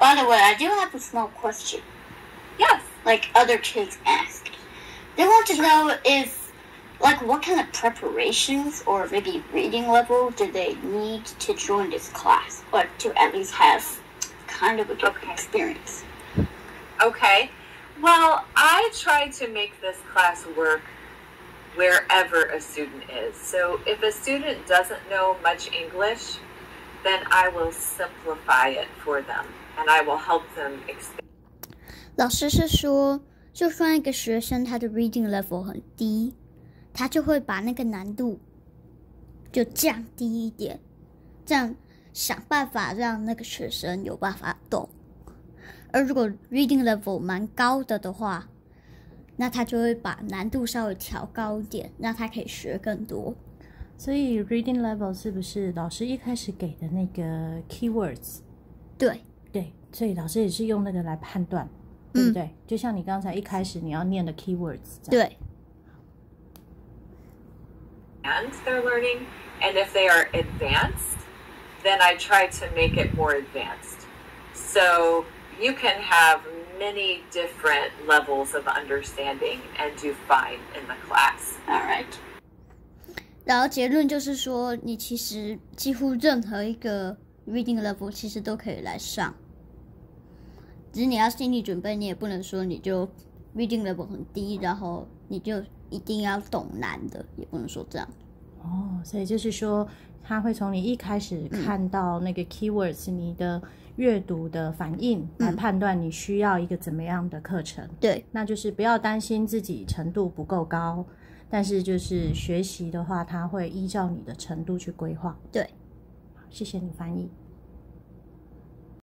By the way, I do have a small question. Yes. Like other kids asked. They want to know if, like, what kind of preparations or maybe reading level do they need to join this class, or to at least have kind of a good Okay. experience? Okay. Well, I try to make this class work wherever a student is. So if a student doesn't know much English, then I will simplify it for them and I will help them expand. 老师是说，就算一个学生他的 reading level 很低，他就会把那个难度就降低一点，这样想办法让那个学生有办法懂。而如果 reading level 蛮高的的话，那他就会把难度稍微调高一点，让他可以学更多。所以 reading level 是不是老师一开始给的那个 keywords？对，对，所以老师也是用那个来判断，对不对？就像你刚才一开始你要念的 keywords，这样对， their learning. And if they are advanced, then I try to make it more advanced. So you can have many different levels of understanding and do fine in the class. All right. 然后结论就是说，你其实几乎任何一个 reading level 其实都可以来上，只是你要心理准备，你也不能说你就 reading level 很低，然后你就一定要懂难的，也不能说这样。哦，所以就是说，他会从你一开始看到那个 keywords，、你的阅读的反应来判断你需要一个怎么样的课程。对，那就是不要担心自己程度不够高，但是就是学习的话，他会依照你的程度去规划。对，谢谢你翻译。